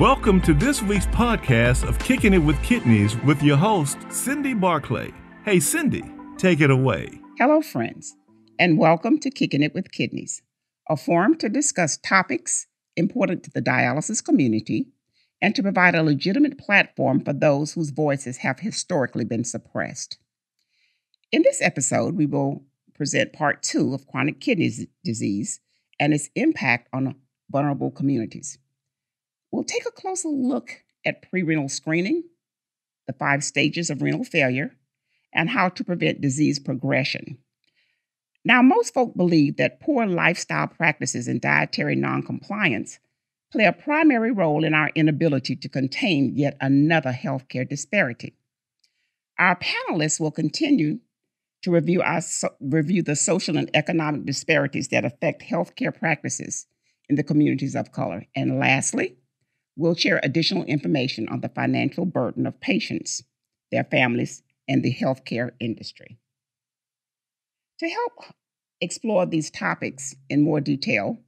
Welcome to this week's podcast of Kickin It with Kidneys with your host, Cindy Barclay. Hey, Cindy, take it away. Hello, friends, and welcome to Kickin It with Kidneys, a forum to discuss topics important to the dialysis community and to provide a legitimate platform for those whose voices have historically been suppressed. In this episode, we will present part two of chronic kidney disease and its impact on vulnerable communities. We'll take a closer look at prerenal screening, the five stages of renal failure, and how to prevent disease progression. Now, most folk believe that poor lifestyle practices and dietary noncompliance play a primary role in our inability to contain yet another healthcare disparity. Our panelists will continue to review, our, review the social and economic disparities that affect healthcare practices in the communities of color. And lastly, We'll share additional information on the financial burden of patients, their families, and the healthcare industry. To help explore these topics in more detail,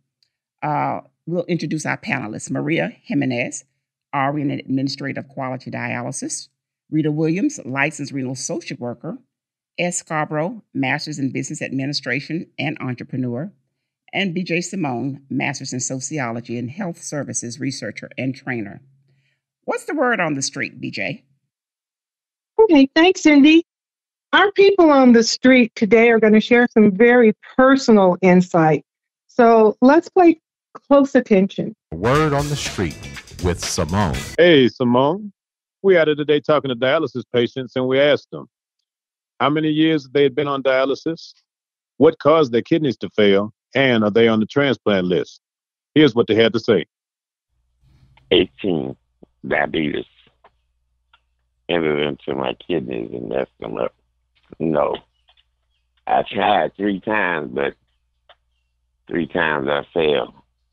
uh, we'll introduce our panelists Maria Jimenez, RN Administrative Quality Dialysis, Rita Williams, Licensed Renal Social Worker, S. Scarborough, Master's in Business Administration and Entrepreneur, and BJ Simone, Master's in Sociology and Health Services researcher and trainer. What's the word on the street, BJ? Okay, thanks, Cindy. Our people on the street today are going to share some very personal insight. So let's play close attention. Word on the street with Simone. Hey, Simone. We had it today talking to dialysis patients, and we asked them how many years they had been on dialysis, what caused their kidneys to fail, and are they on the transplant list? Here's what they had to say 18, diabetes entered into my kidneys and messed them up. No. I tried three times, but three times I failed.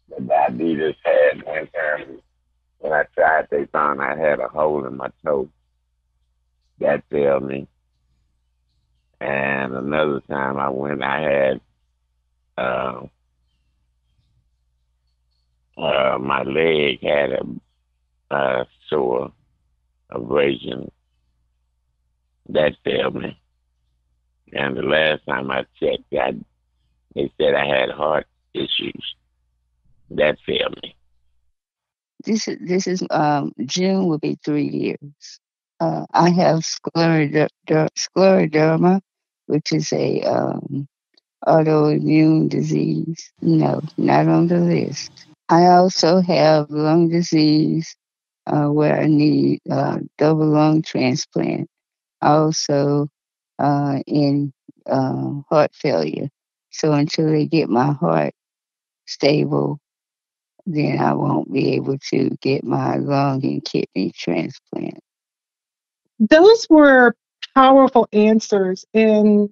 The diabetes had one time when I tried, they found I had a hole in my toe. That failed me. And another time I went, I had uh, uh, my leg had a, a sore abrasion that failed me. And the last time I checked, I, they said I had heart issues. That failed me. This is this is um, June will be three years. Uh, I have scleroderma, scleroderma, which is a um, autoimmune disease. No, not on the list. I also have lung disease uh, where I need uh, double lung transplant. Also, uh, in uh, heart failure. So until they get my heart stable, then I won't be able to get my lung and kidney transplant. Those were powerful answers. And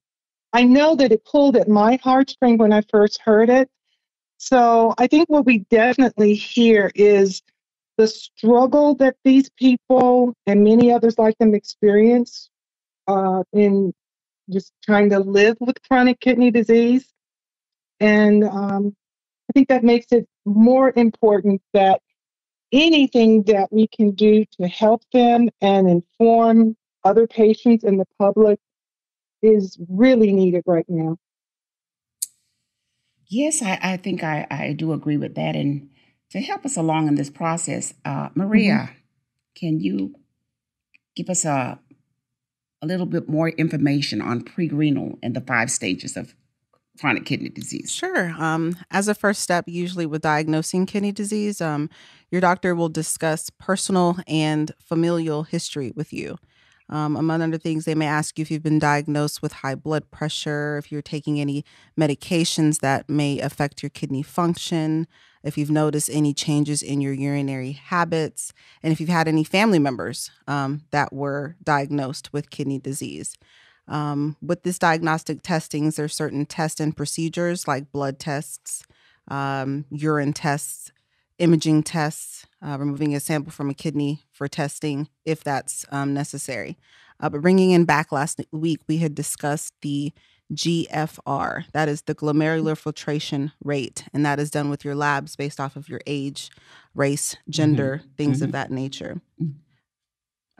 I know that it pulled at my heartstring when I first heard it. So I think what we definitely hear is the struggle that these people and many others like them experience uh, in just trying to live with chronic kidney disease. And um, I think that makes it more important that anything that we can do to help them and inform other patients and the public is really needed right now. Yes, I, I think I, I do agree with that. And to help us along in this process, uh, Maria, mm-hmm. can you give us a, a little bit more information on pre-renal and the five stages of chronic kidney disease? Sure. Um, as a first step, usually with diagnosing kidney disease, um, your doctor will discuss personal and familial history with you. Um, among other things, they may ask you if you've been diagnosed with high blood pressure, if you're taking any medications that may affect your kidney function, if you've noticed any changes in your urinary habits, and if you've had any family members um, that were diagnosed with kidney disease. Um, with this diagnostic testings, there are certain tests and procedures like blood tests, um, urine tests, imaging tests, uh, removing a sample from a kidney for testing if that's um, necessary. Uh, but bringing in back last week, we had discussed the GFR. That is the glomerular filtration rate, and that is done with your labs based off of your age, race, gender, things Mhm. of that nature. Mhm.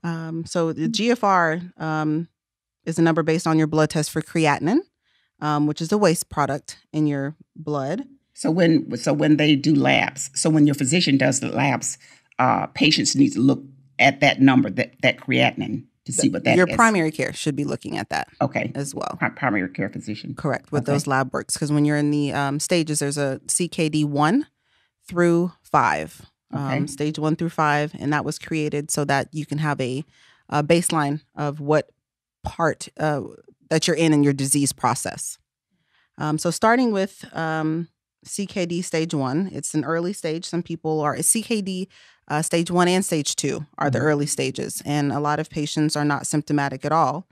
Um, so the GFR um, is a number based on your blood test for creatinine, um, which is a waste product in your blood. So when so when they do labs, so when your physician does the labs, uh, patients need to look at that number, that that creatinine, to see what that your is. primary care should be looking at that Okay, as well. pri- primary care physician. Correct with Okay. those lab works because when you're in the um, stages, there's a CKD one through five, Okay. um, stage one through five, and that was created so that you can have a, a baseline of what part uh, that you're in in your disease process. Um, so starting with um, CKD stage one, it's an early stage. Some people are CKD uh, stage one and stage two are the Mhm. early stages, and a lot of patients are not symptomatic at all.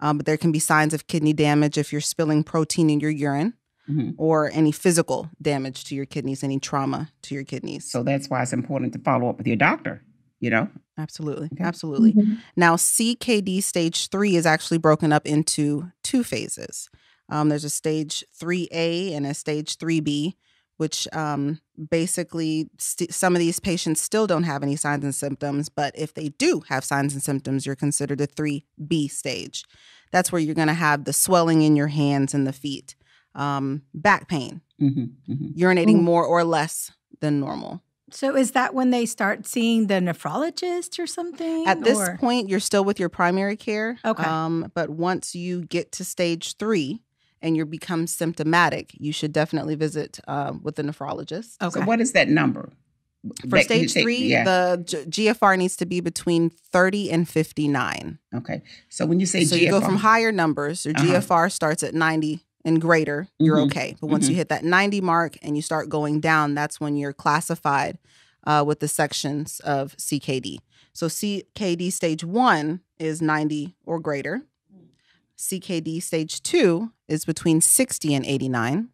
Um, but there can be signs of kidney damage if you're spilling protein in your urine Mhm. or any physical damage to your kidneys, any trauma to your kidneys. So that's why it's important to follow up with your doctor. You know. absolutely, Okay. absolutely. Mhm. Now, CKD stage three is actually broken up into two phases. Um, there's a stage 3A and a stage 3B, which um, basically st- some of these patients still don't have any signs and symptoms, but if they do have signs and symptoms, you're considered a 3B stage. That's where you're going to have the swelling in your hands and the feet, um, back pain, hmm hmm urinating Mm. more or less than normal. So is that when they start seeing the nephrologist or something? At this or- point, you're still with your primary care. Okay. Um, but once you get to stage three and you become symptomatic, you should definitely visit uh, with the nephrologist. okay. So what is that number? For That stage say- three, yeah. the G- GFR needs to be between 30 and 59. okay. So when you say so you go from higher numbers. Your Uh-huh. GFR starts at 90 and greater, you're Mhm. okay. But once you hit that 90 mark and you start going down, that's when you're classified uh, with the sections of CKD. So CKD stage one is 90 or greater. CKD stage two is between 60 and 89.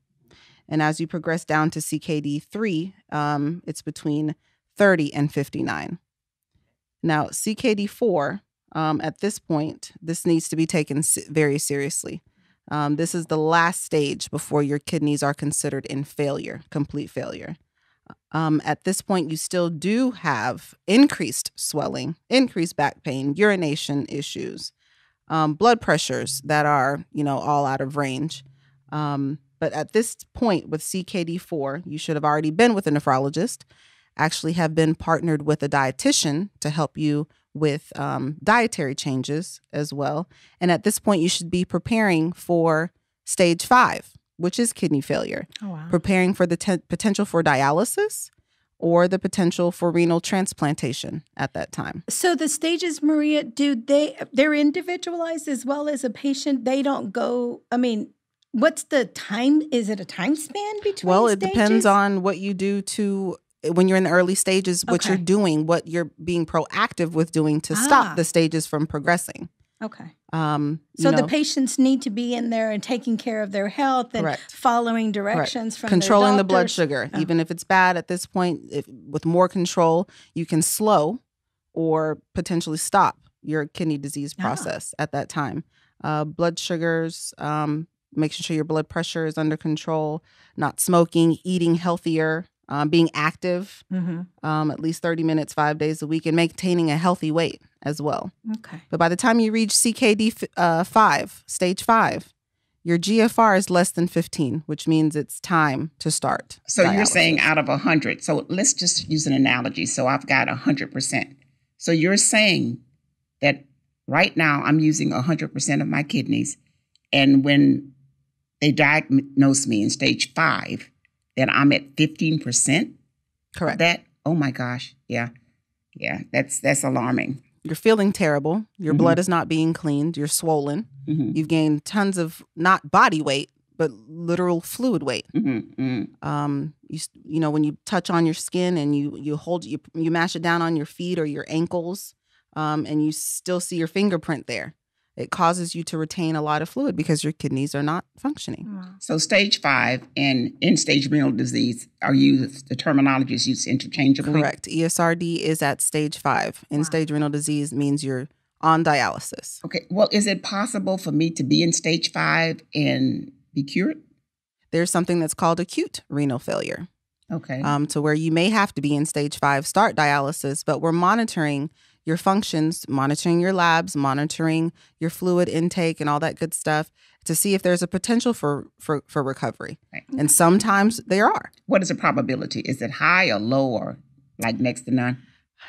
And as you progress down to CKD three, um, it's between 30 and 59. Now, CKD four, um, at this point, this needs to be taken very seriously. Um, this is the last stage before your kidneys are considered in failure, complete failure. Um, at this point, you still do have increased swelling, increased back pain, urination issues, um, blood pressures that are, you know, all out of range. Um, but at this point with CKD4, you should have already been with a nephrologist, actually have been partnered with a dietitian to help you with um, dietary changes as well. And at this point, you should be preparing for stage five, which is kidney failure, Oh, wow. preparing for the te- potential for dialysis or the potential for renal transplantation at that time. So the stages, Maria, do they they're individualized as well as a patient? They don't go. I mean, what's the time? Is it a time span between? Well, it depends on what you do to when you're in the early stages, what you're doing, what you're being proactive with doing to Ah. stop the stages from progressing. Okay. Um, So the know, patients need to be in there and taking care of their health and Correct. following correct. directions from controlling the blood sugar, Oh. even if it's bad at this point. If with more control, you can slow or potentially stop your kidney disease Ah. process at that time. Uh, blood sugars, um, making sure your blood pressure is under control, not smoking, eating healthier, um, being active. Mhm. um, at least 30 minutes five days a week and maintaining a healthy weight as well. Okay. But by the time you reach CKD f- uh, 5, stage 5, your GFR is less than 15, which means it's time to start. So you're saying out of 100. So let's just use an analogy. So I've got 100%. So you're saying that right now I'm using 100% of my kidneys. And when they diagnose me in stage five, that I'm at 15% of Correct. that. Oh my gosh. Yeah. Yeah. That's that's alarming. You're feeling terrible. Your Mhm. blood is not being cleaned. You're swollen. hmm You've gained tons of not body weight, but literal fluid weight. hmm hmm um you you know when you touch on your skin and you you hold you you mash it down on your feet or your ankles um and you still see your fingerprint there it causes you to retain a lot of fluid because your kidneys are not functioning So stage five and end stage renal disease are used, the terminology is used interchangeably. correct esrd is at stage 5 Wow. end stage renal disease means you're on dialysis. Okay. Well, is it possible for me to be in stage five and be cured? There's something that's called acute renal failure. Okay. Um, to where you may have to be in stage five, start dialysis, but we're monitoring your functions, monitoring your labs, monitoring your fluid intake and all that good stuff to see if there's a potential for for, for recovery. Right. And sometimes there are. what is the probability? Is it high or low or like next to none?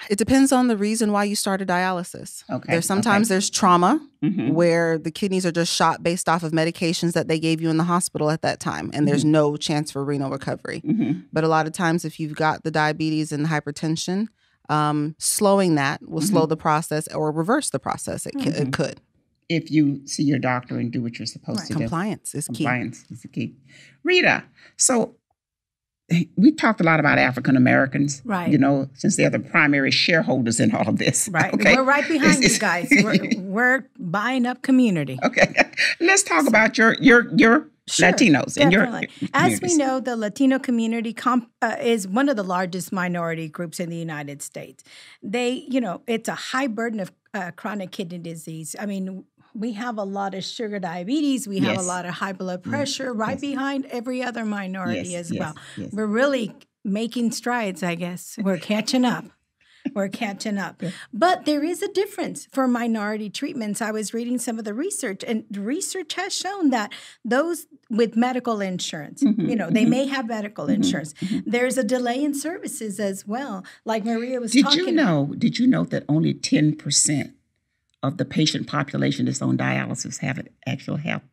It depends on the reason why you started dialysis. Okay. There's sometimes there's trauma Mhm. where the kidneys are just shot based off of medications that they gave you in the hospital at that time and there's no chance for renal recovery. Mhm. But a lot of times if you've got the diabetes and the hypertension, um, slowing that will slow the process or reverse the process. It, ca- it Mhm. could. If you see your doctor and do what you're supposed Right. to do. Compliance is key. Compliance is the key. Rita, so we talked a lot about African Americans, Right. You know, since they're the primary shareholders in all of this, Right. Okay, We're right behind you guys. We're, we're buying up community. okay, let's talk about your your your Sure, Latinos and your. As we know, the Latino community comp, uh, is one of the largest minority groups in the United States. They, you know, it's a high burden of uh, chronic kidney disease. I mean, we have a lot of sugar diabetes. We have a lot of high blood pressure, right yes. behind every other minority Yes, as yes, well. yes. We're really making strides, I guess. We're catching up. We're catching up. But there is a difference for minority treatments. I was reading some of the research, and research has shown that those with medical insurance, Mhm, you know, they mhm. may have medical Mhm, insurance. mhm. There's a delay in services as well. Like Maria was Did talking you know? Did you know that only ten percent of the patient population that's on dialysis have an actual health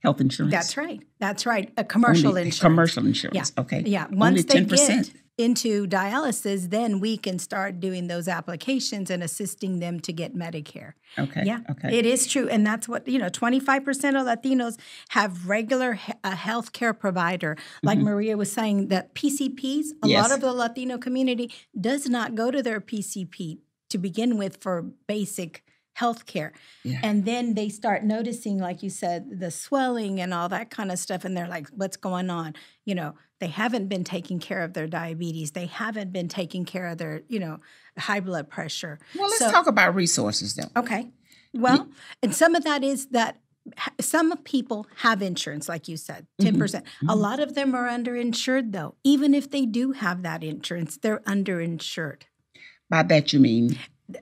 health insurance? That's right. That's right. A commercial Only insurance. Commercial insurance. Yeah. Okay. Yeah. Only Once they 10%. get into dialysis, then we can start doing those applications and assisting them to get Medicare. Okay. Yeah, Okay. it is true, and that's what you know. Twenty five percent of Latinos have regular a health care provider, like Maria was saying. That PCPs, a Mm-hmm. Yes. lot of the Latino community does not go to their PCP to begin with for basic health care, Yeah. and then they start noticing, like you said, the swelling and all that kind of stuff, and they're like, "What's going on?" You know, they haven't been taking care of their diabetes. They haven't been taking care of their, you know, high blood pressure. well, let's So- talk about resources though. Okay. Well, and some of that is that some people have insurance, like you said, 10%. Mm-hmm. percent A mm-hmm. lot of them are underinsured, though. Even if they do have that insurance, they're underinsured. By that you mean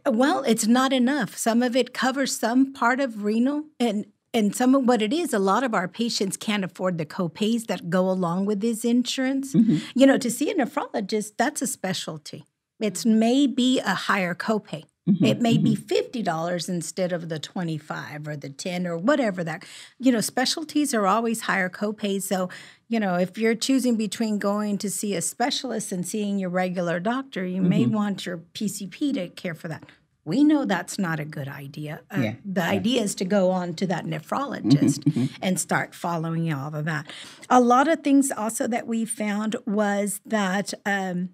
Well, it's not enough. Some of it covers some part of renal and and some of what it is, a lot of our patients can't afford the copays that go along with this insurance. Mm-hmm. You know, to see a nephrologist, that's a specialty. It's may be a higher copay. Mm-hmm, it may be mm-hmm. fifty dollars instead of the twenty-five or the ten or whatever that. You know, specialties are always higher copays. So, you know, if you're choosing between going to see a specialist and seeing your regular doctor, you may mm-hmm. want your PCP to care for that. We know that's not a good idea. Uh, Yeah, The idea is to go on to that nephrologist and start following all of that. A lot of things also that we found was that. Um,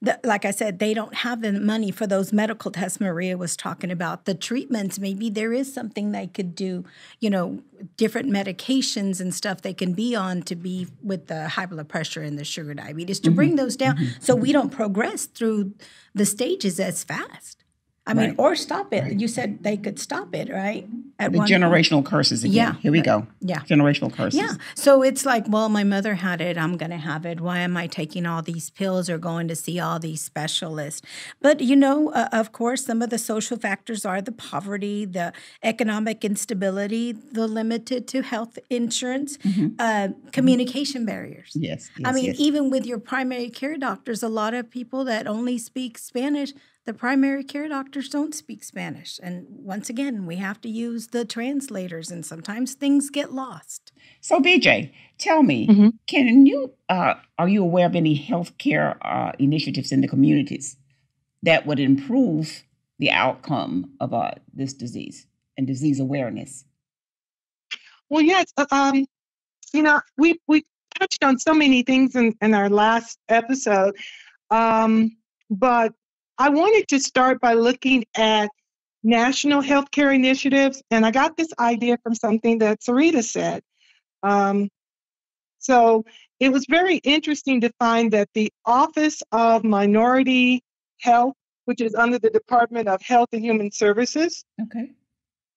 the, like I said, they don't have the money for those medical tests Maria was talking about. The treatments, maybe there is something they could do, you know, different medications and stuff they can be on to be with the high blood pressure and the sugar diabetes to mm-hmm. bring those down mm-hmm. so we don't progress through the stages as fast. I mean, Right. or stop it. You said they could stop it, right? At the one point. generational curses again. Yeah, Here we right. go. Yeah. Generational curses. Yeah. So it's like, well, my mother had it. I'm going to have it. Why am I taking all these pills or going to see all these specialists? But, you know, uh, of course, some of the social factors are the poverty, the economic instability, the limited to health insurance, uh, communication barriers. Yes. I mean, yes. even with your primary care doctors, a lot of people that only speak Spanish, the primary care doctors don't speak Spanish. And once again, we have to use the translators, and sometimes things get lost. So, BJ, tell me, Mhm. can you uh, are you aware of any healthcare uh, initiatives in the communities that would improve the outcome of uh, this disease and disease awareness? Well, yes. uh, Um, you know, we we touched on so many things in, in our last episode, um, but I wanted to start by looking at national healthcare initiatives, and I got this idea from something that Sarita said. Um, so it was very interesting to find that the Office of Minority Health which is under the Department of Health and Human Services. Okay.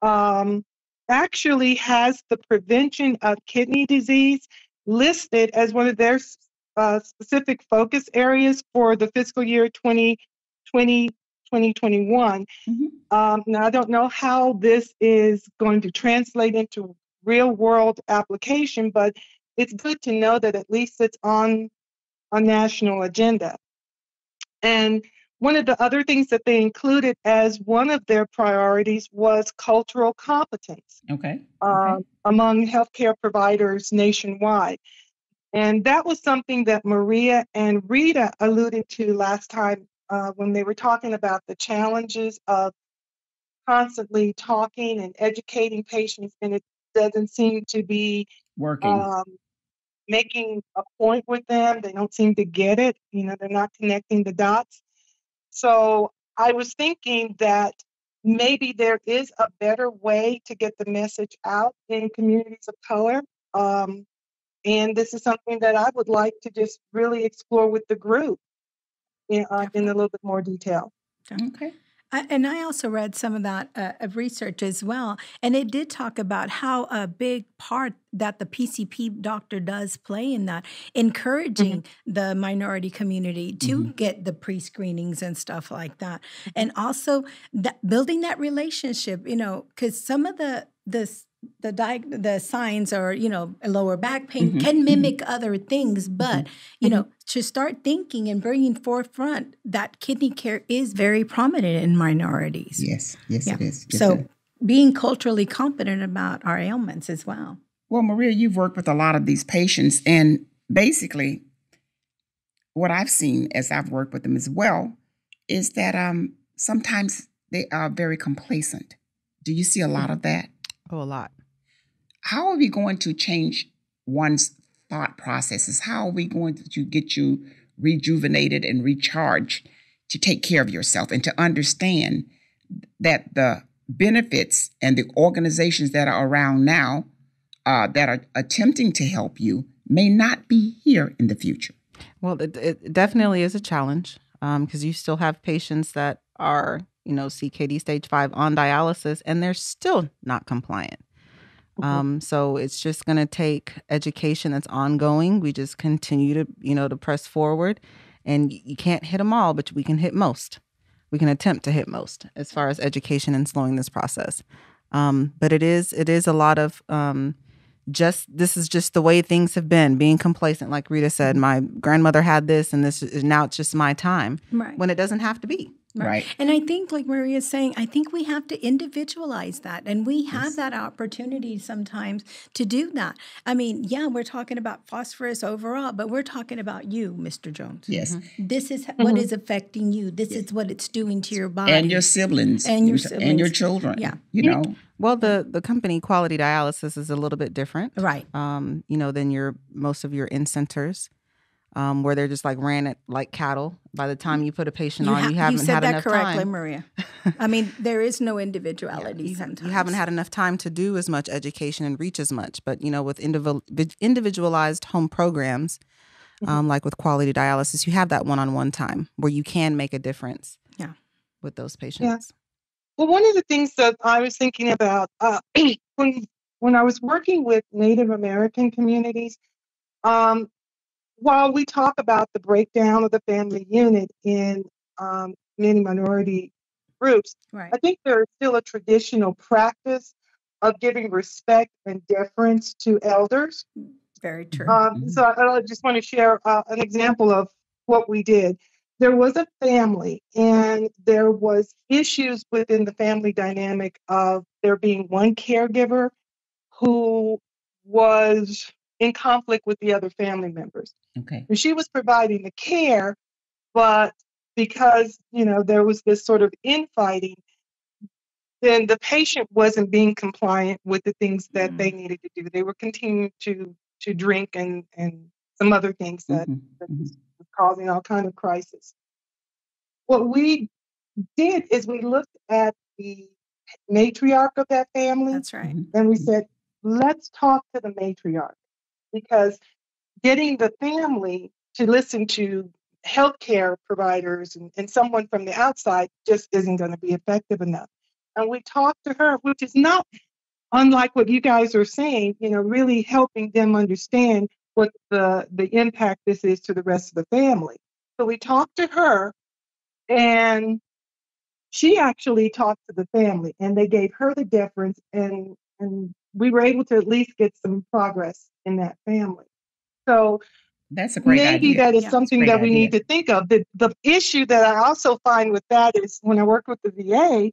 Um, actually has the prevention of kidney disease listed as one of their uh, specific focus areas for the fiscal year 2020 2021. Mm-hmm. Um, now, I don't know how this is going to translate into real world application, but it's good to know that at least it's on a national agenda. And one of the other things that they included as one of their priorities was cultural competence okay. Uh, okay. among healthcare providers nationwide. And that was something that Maria and Rita alluded to last time uh, when they were talking about the challenges of constantly talking and educating patients, and it doesn't seem to be working. Um, making a point with them. They don't seem to get it. You know, they're not connecting the dots. So I was thinking that maybe there is a better way to get the message out in communities of color. Um, and this is something that I would like to just really explore with the group in, uh, in a little bit more detail. Okay. I, and I also read some of that uh, of research as well, and it did talk about how a big part that the PCP doctor does play in that, encouraging mm-hmm. the minority community to mm-hmm. get the pre screenings and stuff like that, and also that building that relationship. You know, because some of the the the the signs or you know lower back pain mm-hmm. can mm-hmm. mimic mm-hmm. other things but mm-hmm. you know mm-hmm. to start thinking and bringing forefront that kidney care is very prominent in minorities yes yes yeah. it is yes, so being culturally competent about our ailments as well well maria you've worked with a lot of these patients and basically what i've seen as i've worked with them as well is that um sometimes they are very complacent do you see a lot of that Oh, a lot. How are we going to change one's thought processes? How are we going to get you rejuvenated and recharged to take care of yourself and to understand that the benefits and the organizations that are around now uh, that are attempting to help you may not be here in the future? Well, it, it definitely is a challenge because um, you still have patients that are you know, CKD stage five on dialysis, and they're still not compliant. Mm-hmm. Um, so it's just going to take education that's ongoing. We just continue to, you know, to press forward, and you can't hit them all, but we can hit most. We can attempt to hit most as far as education and slowing this process. Um, but it is, it is a lot of um, just this is just the way things have been. Being complacent, like Rita said, mm-hmm. my grandmother had this, and this is now it's just my time. Right. When it doesn't have to be. Right. And I think, like Maria's saying, I think we have to individualize that. And we have yes. that opportunity sometimes to do that. I mean, yeah, we're talking about phosphorus overall, but we're talking about you, Mr. Jones. Yes. Mm-hmm. This is mm-hmm. what is affecting you. This yes. is what it's doing to your body. And your siblings. And your siblings. And your children. Yeah. You know? Well, the, the company Quality Dialysis is a little bit different. Right. Um, you know, than your most of your in centers um, where they're just like ran it like cattle. By the time you put a patient you on, ha- you haven't you said had that enough correctly, time. Maria. I mean, there is no individuality. Yeah, sometimes you haven't had enough time to do as much education and reach as much. But you know, with individual individualized home programs, mm-hmm. um, like with quality dialysis, you have that one-on-one time where you can make a difference. Yeah, with those patients. Yeah. Well, one of the things that I was thinking about uh, when when I was working with Native American communities, um, while we talk about the breakdown of the family unit in um, many minority groups, right. I think there is still a traditional practice of giving respect and deference to elders. Very true. Um, mm-hmm. so I, I, just want to share uh, an example of what we did. There was a family, and there was issues within the family dynamic of there being one caregiver who was in conflict with the other family members. Okay. And she was providing the care, but because, you know, there was this sort of infighting, then the patient wasn't being compliant with the things that mm-hmm. they needed to do. They were continuing to to drink and and some other things that, mm-hmm. that mm-hmm. was causing all kind of crisis. What we did is we looked at the matriarch of that family. That's right. And we said, let's talk to the matriarch because getting the family to listen to healthcare providers and, and someone from the outside just isn't going to be effective enough. And we talked to her, which is not unlike what you guys are saying, you know, really helping them understand what the, the impact this is to the rest of the family. So we talked to her and she actually talked to the family and they gave her the deference and and we were able to at least get some progress in that family. So that's a great maybe idea. that is Yeah, something that great we need to think of. The the issue that I also find with that is when I work with the VA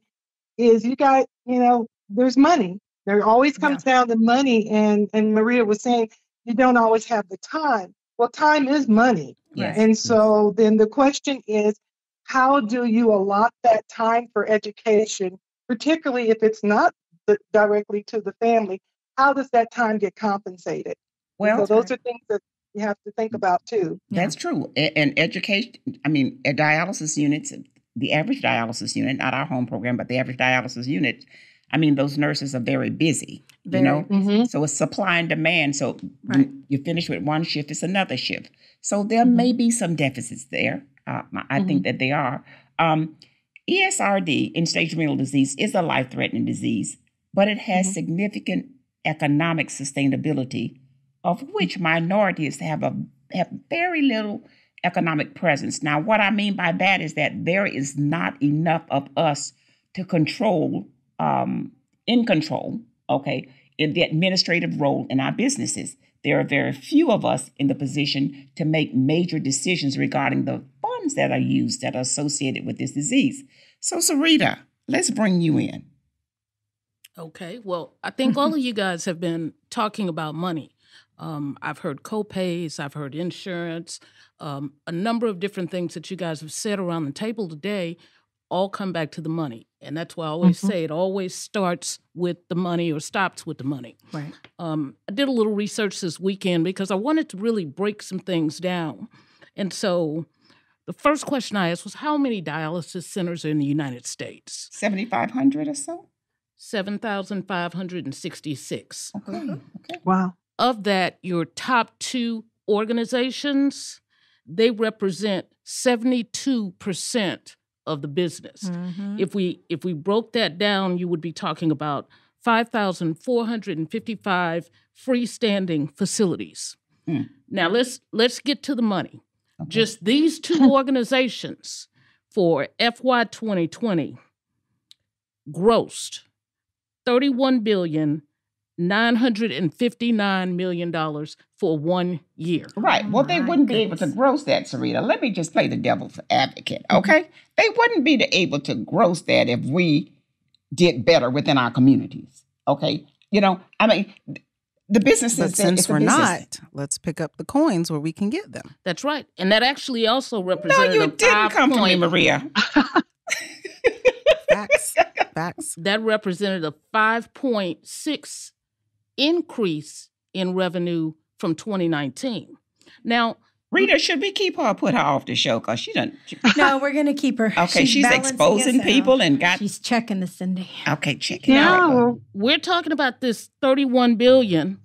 is you got, you know, there's money. There always comes down to money and and Maria was saying you don't always have the time. Well, time is money. Yes. And so then the question is how do you allot that time for education, particularly if it's not the, directly to the family? How does that time get compensated? Well, so those are things that you have to think about too. That's true. And education, I mean, at dialysis units, the average dialysis unit, not our home program, but the average dialysis unit, I mean, those nurses are very busy, Very. you know? Mm-hmm. So it's supply and demand. So Right. you- you finish with one shift, it's another shift. So there may be some deficits there. Uh, I think that they are. Um, ESRD, end stage renal disease, is a life threatening disease, but it has significant economic sustainability, of which minorities have a have very little economic presence. Now, what I mean by that is that there is not enough of us to control, um, in control, okay, in the administrative role in our businesses. There are very few of us in the position to make major decisions regarding the funds that are used that are associated with this disease. So, Sarita, let's bring you in. Okay. Well, I think all of you guys have been talking about money. Um, I've heard copays, I've heard insurance, um, a number of different things that you guys have said around the table today all come back to the money. And that's why I always Mhm. say it always starts with the money or stops with the money. Right. Um, I did a little research this weekend because I wanted to really break some things down. And so the first question I asked was how many dialysis centers are in the United States? 7,500 or so? 7,566. Okay. Okay. Wow. Of that, your top two organizations, they represent 72% of the business. Mhm. If we if we broke that down, you would be talking about 5,455 freestanding facilities. Mm. Now let's let's get to the money. Just these two organizations for FY 2020 grossed 31 billion 959 million dollars for one year. Right. Well, they my wouldn't be able to gross that, Serena. Let me just play the devil's advocate, okay? They wouldn't be able to gross that if we did better within our communities, okay? You know, I mean, the businesses. But since we're business. not, let's pick up the coins where we can get them. That's right. And that actually also No, represented you a didn't five come from me, point- Maria. Facts. Facts. that represented a 5.6 increase in revenue from 2019. Now, Rita, should we keep her or put her off the show? Because she doesn't. No, we're gonna keep her. Okay, she's balancing exposing people out. and got- She's checking the Cindy. Okay, check it out. We're talking about this 31 billion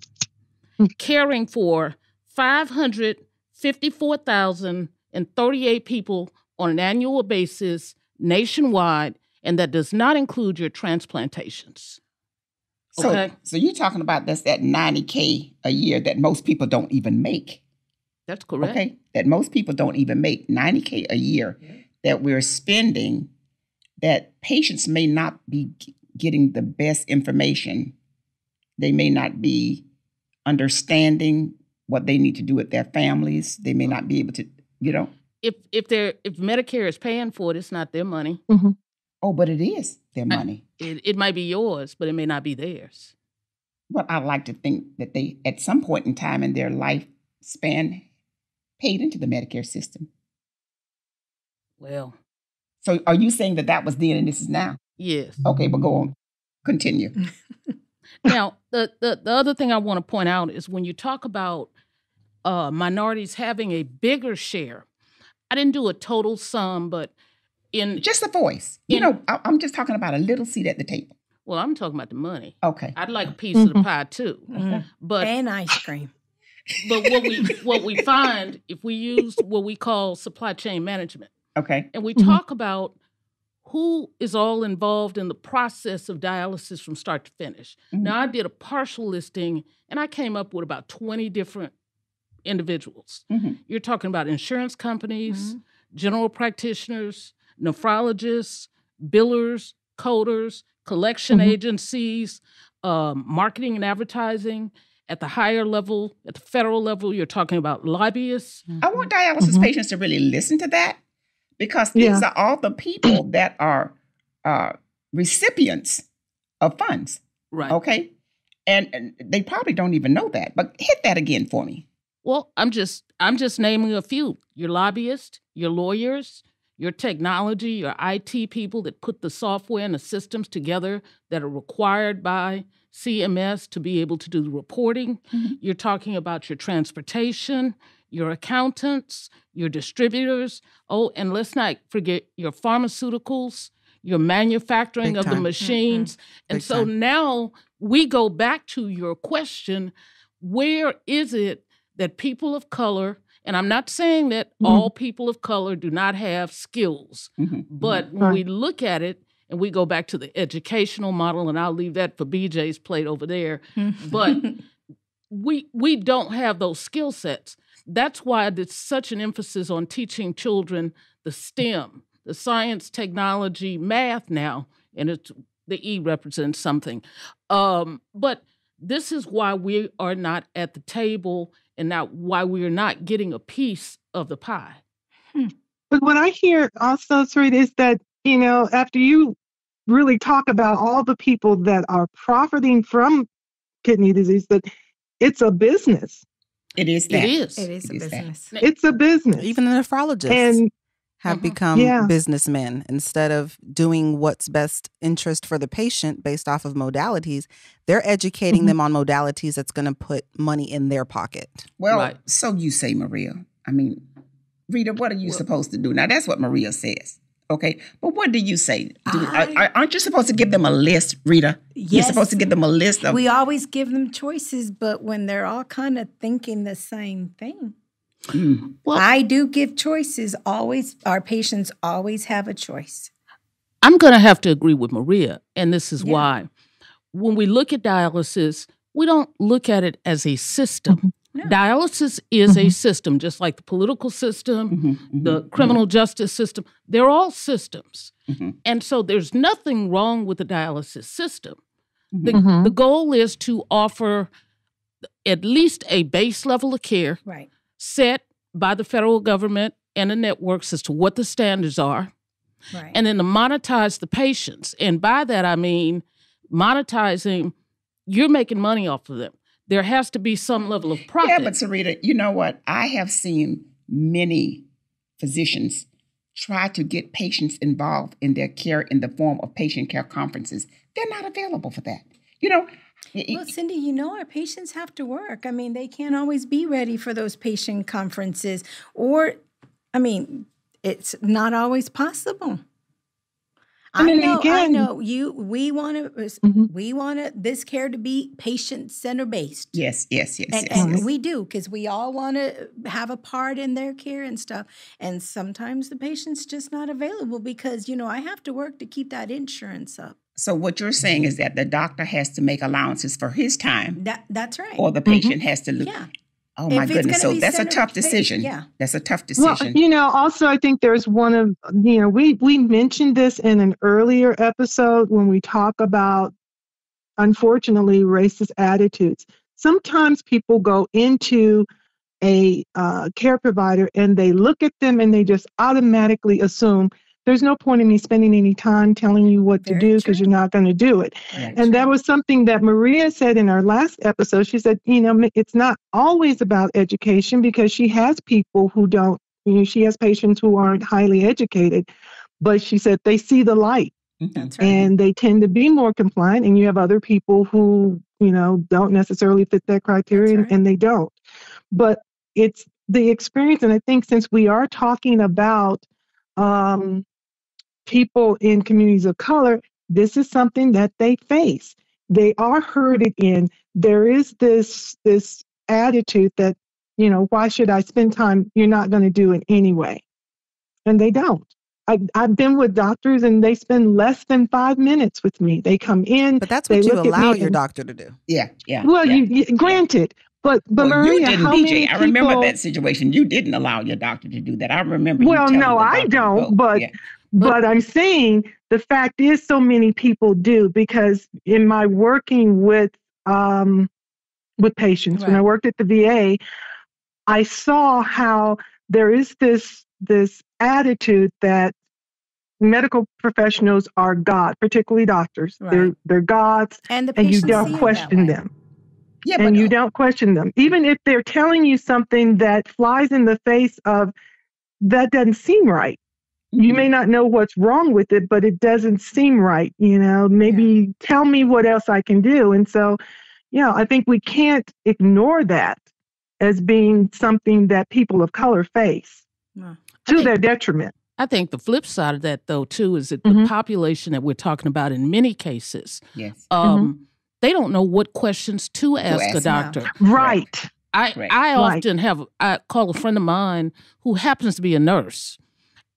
caring for 554,038 people on an annual basis nationwide and that does not include your transplantations. So, Okay. so you're talking about that's that 90K a year that most people don't even make. That's correct. Okay. That most people don't even make 90K a year that we're spending that patients may not be getting the best information. They may not be understanding what they need to do with their families. They may not be able to, you know. If if they're if Medicare is paying for it, it's not their money. Mm-hmm. Oh, but it is their money. It, it might be yours, but it may not be theirs. But I like to think that they, at some point in time in their lifespan, paid into the Medicare system. Well, So are you saying that that was then and this is now? yes. Okay, but go on. Continue. now, the, the the other thing I want to point out is when you talk about uh, minorities having a bigger share, I didn't do a total sum, but in Just a voice. You know, I- I'm just talking about a little seat at the table. well, I'm talking about the money. Okay. I'd like a piece of the pie too, Mm. but and ice cream. but what we what we find if we use what we call supply chain management, Okay. and we Mhm. talk about who is all involved in the process of dialysis from start to finish. Mhm. Now, I did a partial listing, and I came up with about twenty different individuals. Mhm. You're talking about insurance companies, Mm-hmm. general practitioners, nephrologists, billers, coders, collection Mhm. agencies, um, marketing and advertising. At the higher level, at the federal level, you're talking about lobbyists. I want dialysis Mhm. patients to really listen to that because these Yeah. are all the people that are uh, recipients of funds. Right. Okay. And, and they probably don't even know that. But hit that again for me. Well, I'm just I'm just naming a few. Your lobbyists, your lawyers, your technology, your IT people that put the software and the systems together that are required by CMS to be able to do the reporting. Mhm. You're talking about your transportation, your accountants, your distributors. Oh, and let's not forget your pharmaceuticals, your manufacturing Big of the time. machines. And Big so time. now we go back to your question where is it that people of color, and I'm not saying that Mhm. all people of color do not have skills, Mhm. but when we look at it and we go back to the educational model, and I'll leave that for BJ's plate over there, but we we don't have those skill sets. That's why there's such an emphasis on teaching children the STEM, the science, technology, math now, and it's the E represents something. Um, but this is why we are not at the table and now why we are not getting a piece of the pie. Hmm. But what I hear also, Sarita, is that, you know, after you really talk about all the people that are profiting from kidney disease, that it's a business. It is that. It is. It is a It is that. business. It's a business. Even the nephrologist. and have Mhm. become Yeah. businessmen instead of doing what's best interest for the patient based off of modalities. They're educating Mhm. them on modalities that's going to put money in their pocket. Well, Right. so you say, Maria. I mean, Rita, what are you Well- supposed to do? Now, that's what Maria says. Okay. But what do you say? Do, I- are- aren't you supposed to give them a list, Rita? yes, You're supposed to give them a list of. We always give them choices, but when they're all kind of thinking the same thing, Mm. Well- I do give choices. Always, our patients always have a choice. I'm going to have to agree with Maria, and this is Yeah. why. When we look at dialysis, we don't look at it as a system. No. Dialysis is a Mhm. system, just like the political system, Mhm, mhm, the criminal justice system. They're all systems. And so there's nothing wrong with the dialysis system. The, the goal is to offer at least a base level of care Right. Set by the federal government and the networks as to what the standards are Right. and then to monetize the patients. And by that, I mean monetizing, you're making money off of them. There has to be some level of profit. Yeah, but Sarita, you know what? I have seen many physicians try to get patients involved in their care in the form of patient care conferences. They're not available for that. You know, Well, Cindy, you know our patients have to work. I mean, they can't always be ready for those patient conferences, or, I mean, it's not always possible. I, know, I know. You, we want to, Mhm. we want to this care to be patient center based. yes, yes, yes, And, yes. and yes. we do because we all want to have a part in their care and stuff. And sometimes the patient's just not available because, you know, I have to work to keep that insurance up. So what you're saying is that the doctor has to make allowances for his time, That That's right. or the patient has to. Lo- yeah. Oh my goodness! So that's a tough pa- decision. yeah. that's a tough decision. Well, decision. you know, also I think there's one of you know we we mentioned this in an earlier episode when we talk about unfortunately racist attitudes. Sometimes people go into a uh, care provider and they look at them and they just automatically assume there's no point in me spending any time telling you what Very to do because you're not going to do it. Right. And that was something that Maria said in our last episode. She said, you know, it's not always about education because she has people who don't, you know, she has patients who aren't highly educated, but she said they see the light. That's right. and they tend to be more compliant. And you have other people who, you know, don't necessarily fit that criteria right. and they don't. But it's the experience. And I think since we are talking about um, people in communities of color, this is something that they face. They are herded in. There is this this attitude that, you know, why should I spend time? You're not going to do it anyway. And they don't. I, I've been with doctors and they spend less than five minutes with me. They come in. But that's what you look allow your and- doctor to do. Yeah, yeah. Well, yeah. you, you granted, but but Well, you Maria, didn't, how BJ. many I remember people- that situation. You didn't allow your doctor to do that. I remember. you Well, telling no, the I don't, but- Yeah. But I'm saying the fact is, so many people do because in my working with um, with patients, when I worked at the VA, I saw how there is this this attitude that medical professionals are God, particularly doctors. They're they're gods, And the and you don't question them yeah, but and you uh, don't question them. Even if they're telling you something that flies in the face of that doesn't seem right. You mhm. may not know what's wrong with it, but it doesn't seem right. You know, maybe tell me what else I can do. And so, yeah, I think we can't ignore that as being something that people of color face No. To think- their detriment. I think the flip side of that, though, too, is that Mhm. the population that we're talking about in many cases, Yes. um, they don't know what questions to ask a ask. doctor. Right. I, Correct. I Right. often have I call a friend of mine who happens to be a nurse,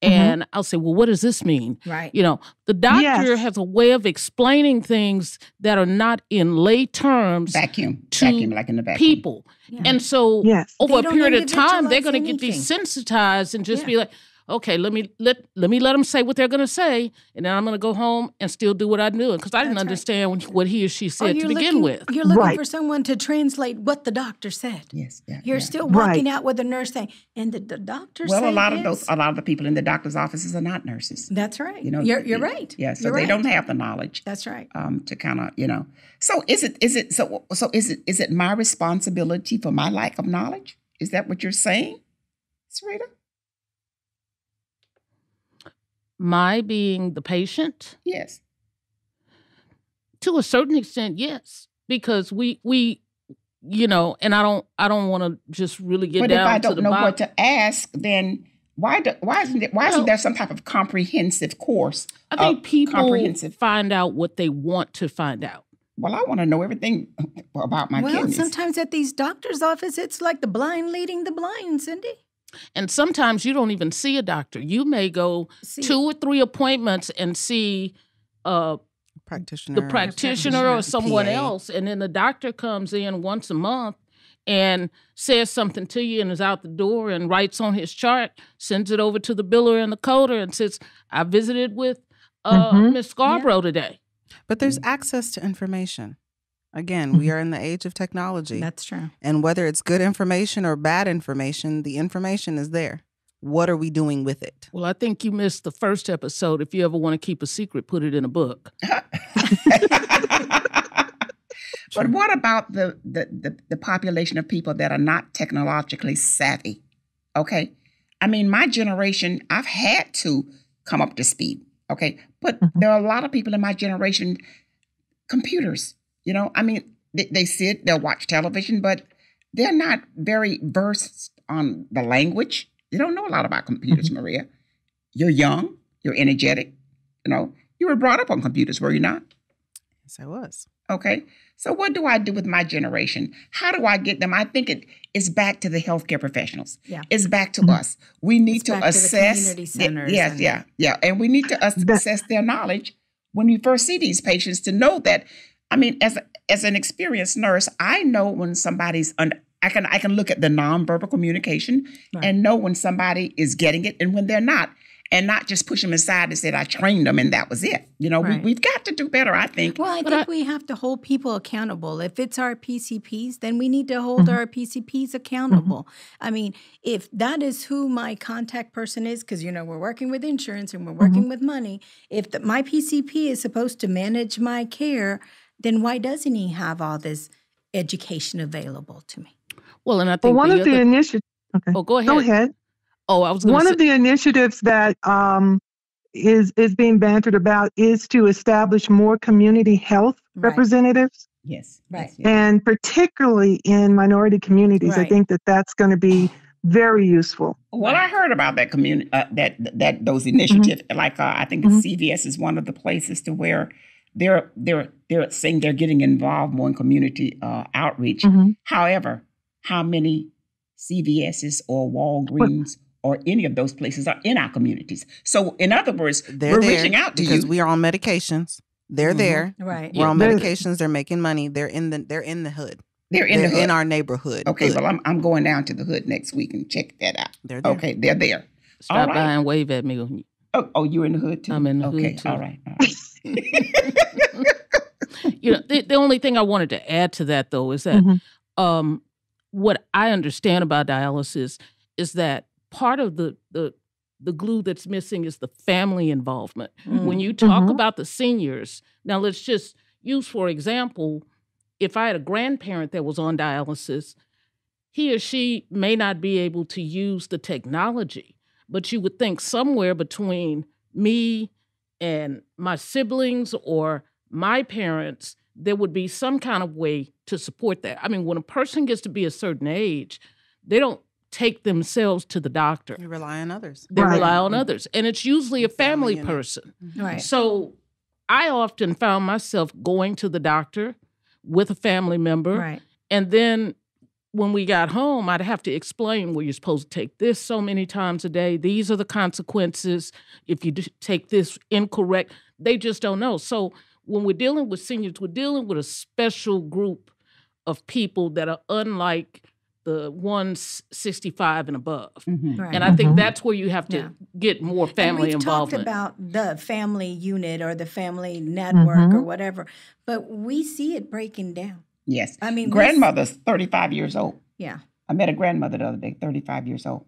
Mhm. and I'll say, "Well, what does this mean?" Right. You know, the doctor Yes. has a way of explaining things that are not in lay terms Vacuum. to Vacuum, like in the vacuum. people, Yeah. and so Yes. over They a period of time, they're going to get desensitized and just Yeah. be like, "Okay, let me let let me let them say what they're going to say, and then I'm going to go home and still do what I'm doing because I didn't That's right. understand what- what he or she Or said to begin looking, with." You're looking Right. for someone to translate what the doctor said. Yes. Yeah. You're yeah. still Right. walking out with the nurse saying, and the, the doctor Well, a said lot of those, a lot of the people in the doctor's offices are not nurses. That's right. You know, you're, you're th- right. Yeah, so You're they right. don't have the knowledge That's right. um, to kind of, you know. So is it is it so so is it is it my responsibility for my lack of knowledge? Is that what you're saying, Sarita? My being the patient, Yes. to a certain extent, yes, because we we you know, and I don't I don't want to just really get but down to it. but if I don't know bottom. what to ask, then why do, why isn't it, why isn't there some type of comprehensive course? I uh, think people comprehensive. find out what they want to find out. Well, I want to know everything about my well, kidneys. sometimes at these doctors' office, it's like the blind leading the blind, Cindy. And sometimes you don't even see a doctor. You may go See, two or three appointments and see uh, Practitioner. the practitioner or someone PA. else, and then the doctor comes in once a month and says something to you and is out the door and writes on his chart, sends it over to the biller and the coder, and says, "I visited with uh, Mhm. Miss Scarborough today." But there's access to information. Again, we are in the age of technology. that's true. And whether it's good information or bad information, the information is there. What are we doing with it? Well, I think you missed the first episode. If you ever want to keep a secret, put it in a book. but what about the, the the the population of people that are not technologically savvy? Okay, I mean, my generation, I've had to come up to speed. Okay, but Mhm. there are a lot of people in my generation, computers. You know, I mean, they, they sit, they'll watch television, but they're not very versed on the language. They don't know a lot about computers, Maria. You're young, you're energetic. You know, you were brought up on computers, were you not? Yes, I was. Okay. So what do I do with my generation? How do I get them? I think it is back to the healthcare professionals. Yeah. It's back to Mhm. us. We need It's to back to the assess. community centers yes, yeah, yeah. And we need to assess their knowledge when we first see these patients to know that. I mean, as as an experienced nurse, I know when somebody's un, I can I can look at the nonverbal communication Right. and know when somebody is getting it and when they're not. And not just push them aside and say, I trained them and that was it. You know, Right. we, we've got to do better, I think. Well, I But think I- we have to hold people accountable. If it's our PCPs, then we need to hold Mhm. our PCPs accountable. I mean, if that is who my contact person is, because you know we're working with insurance and we're working with money. If the, my PCP is supposed to manage my care, then why doesn't he have all this education available to me? Well, and I Well, think one the of the initiatives. Okay. oh, go ahead. Go ahead. Oh, I was One to of the initiatives that um, is is being bantered about is to establish more community health Right. representatives, Yes. Right. yes, yes. and particularly in minority communities. I think that that's going to be very useful. Well, I heard about that community, uh, that that those initiatives. Like uh, I think Mhm. CVS is one of the places to where they're they're they're saying they're getting involved more in community uh, outreach. Mhm. However, how many CVS's or Walgreens or any of those places are in our communities. So, in other words, They're we're there reaching out to because you. we are on medications. They're Mhm. there. Right. We're on medications. They're making money. They're in the they're in the hood. They're in they're the hood. in our neighborhood. okay, hood. well, I'm, I'm going down to the hood next week and check that out. they're there. Okay, they're there. Stop All by and wave at me. Oh, oh, you're in the hood too? I'm in the hood, okay, too. all right. All right. you know, the, the only thing I wanted to add to that though is that Mhm. um, what I understand about dialysis is that part of the the the glue that's missing is the family involvement. When you talk Mhm. about the seniors, now let's just use for example, if I had a grandparent that was on dialysis, he or she may not be able to use the technology, but you would think somewhere between me and my siblings or my parents, there would be some kind of way to support that. I mean, when a person gets to be a certain age, they don't take themselves to the doctor. You rely on others. They Right. rely on others. And it's usually a Family family unit. person. Mm-hmm. Right. So I often found myself going to the doctor with a family member. Right. And then when we got home, I'd have to explain well, you're supposed to take this so many times a day. These are the consequences if you take this incorrect. They just don't know. So when we're dealing with seniors, we're dealing with a special group of people that are unlike the ones 65 and above. Mhm. Right. And I think Mhm. that's where you have to Yeah. get more and family we've involvement. talked about the family unit or the family network or Mhm. whatever, but we see it breaking down. Yes. I mean, we s- Grandmother's 35 years old. Yeah. I met a grandmother the other day, 35 years old.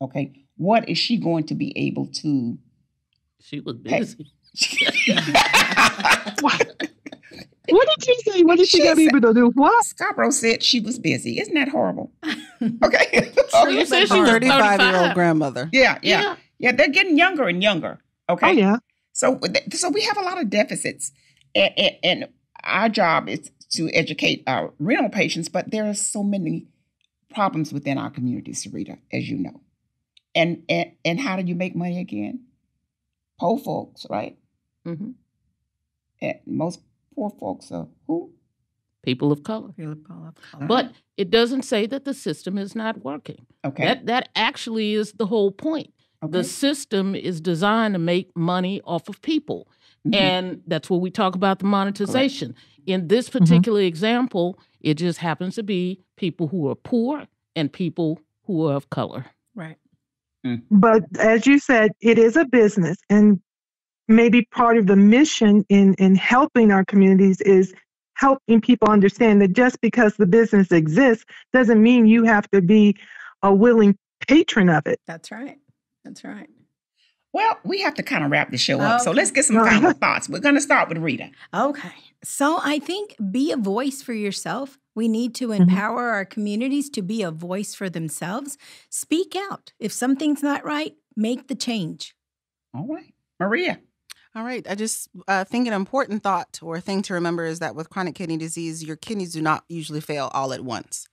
Okay. What is she going to be able to? she was busy. What? What did she say? What did she She get said- people to do? What? Scarborough said she was busy. Isn't that horrible? Okay. So you said she was 35 year old grandmother. yeah, yeah, yeah. They're getting younger and younger. Okay. Oh yeah. So, so we have a lot of deficits, and, and, and our job is to educate our renal patients. But there are so many problems within our community, Sarita, as you know. And and and how do you make money again? Poor folks, right? Mm-hmm. And most poor folks are who? People of color. But it doesn't say that the system is not working. Okay. That that actually is the whole point. Okay. The system is designed to make money off of people. Mhm. And that's where we talk about the monetization. In this Mm-hmm. particular example, it just happens to be people who are poor and people who are of color. Right. But as you said, it is a business, and maybe part of the mission in in helping our communities is helping people understand that just because the business exists doesn't mean you have to be a willing patron of it. That's right. That's right. Well, we have to kind of wrap the show up. So let's get some final thoughts. We're going to start with Rita. Okay. So I think be a voice for yourself. We need to Mhm. empower our communities to be a voice for themselves. Speak out. If something's not right, make the change. All right. Maria. All right. I just uh, think an important thought or thing to remember is that with chronic kidney disease, your kidneys do not usually fail all at once.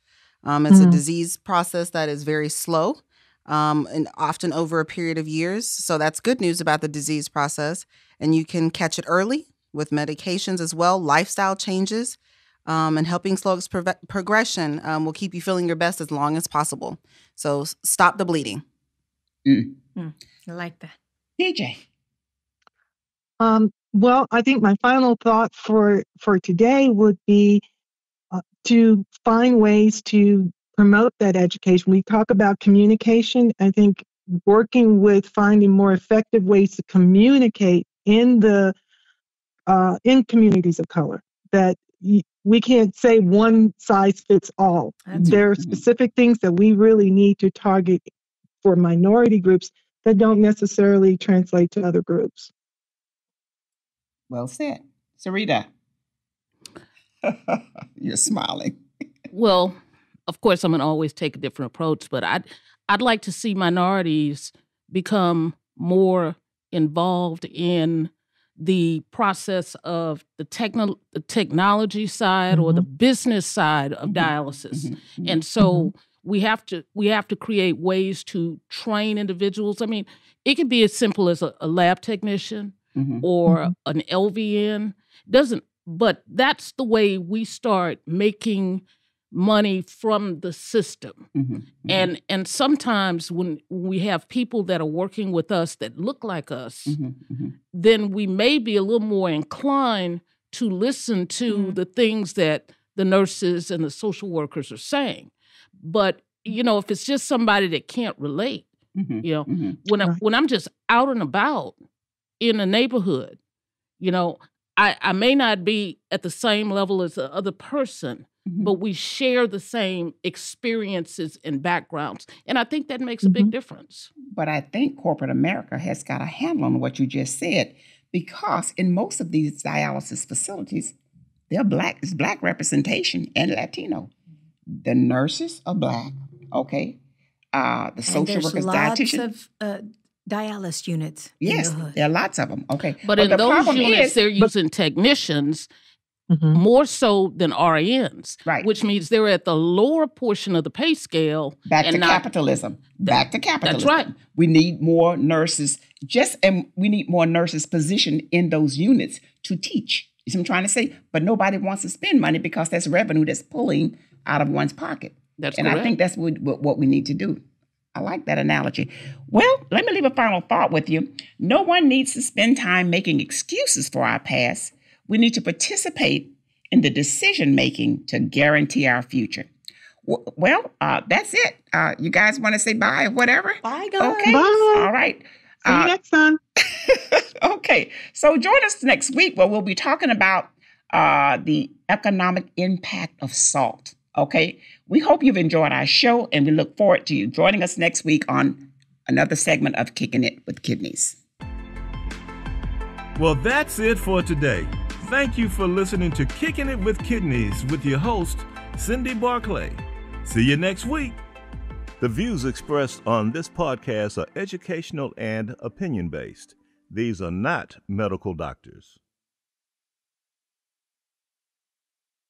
Um, it's a Mhm. disease process that is very slow um, and often over a period of years. So that's good news about the disease process. And you can catch it early with medications as well, lifestyle changes. Um, and helping slow its prove- progression um, will keep you feeling your best as long as possible. So stop the bleeding. I like that. DJ. Um, well, I think my final thought for for today would be uh, to find ways to promote that education. We talk about communication. I think working with finding more effective ways to communicate in the uh, in communities of color that we can't say one size fits all. That's there are specific things that we really need to target for minority groups that don't necessarily translate to other groups. Well said. Sarita. You're smiling. Well, of course, I'm gonna always take a different approach, but I'd I'd like to see minorities become more involved in the process of the techno the technology side or the business side of Mhm. dialysis. Mhm, mhm. And so we have to we have to create ways to train individuals. I mean, it could be as simple as a, a lab technician Mhm. or an LVN. Doesn't but that's the way we start making money from the system. Mm-hmm. mm-hmm. And and sometimes when we have people that are working with us that look like us, mm-hmm. mm-hmm. then we may be a little more inclined to listen to Mm-hmm. the things that the nurses and the social workers are saying. But you know, if it's just somebody that can't relate, Mhm, you know, when I, when I'm just out and about in a neighborhood, you know, I, I may not be at the same level as the other person, Mhm. but we share the same experiences and backgrounds. And I think that makes a big Mhm. difference. But I think corporate America has got a handle on what you just said because in most of these dialysis facilities, they're black, it's black representation and Latino. The nurses are black, okay. Uh, the social there's workers, lots dietitian. of uh, dialysis units. yes, in the hood. there are lots of them. Okay, But, in the those units, is- they're using technicians Mhm. more so than RNs, Right. which means they're at the lower portion of the pay scale. back and to not- capitalism. Back to capitalism. That's right. We need more nurses. Just and we need more nurses positioned in those units to teach. You see what I'm trying to say? But nobody wants to spend money because that's revenue that's pulling out of one's pocket. That's and correct. I think that's what what we need to do. I like that analogy. Well, let me leave a final thought with you. No one needs to spend time making excuses for our past. We need to participate in the decision making to guarantee our future. Well, uh, that's it. Uh, you guys want to say bye or whatever? Bye, guys. Okay. Bye. All right. See you Uh, next time. okay. So join us next week where we'll be talking about uh, the economic impact of salt. Okay. We hope you've enjoyed our show and we look forward to you joining us next week on another segment of Kickin It with Kidneys. Well, that's it for today. Thank you for listening to Kickin It with Kidneys with your host, Cindy Barclay. See you next week. The views expressed on this podcast are educational and opinion based. These are not medical doctors.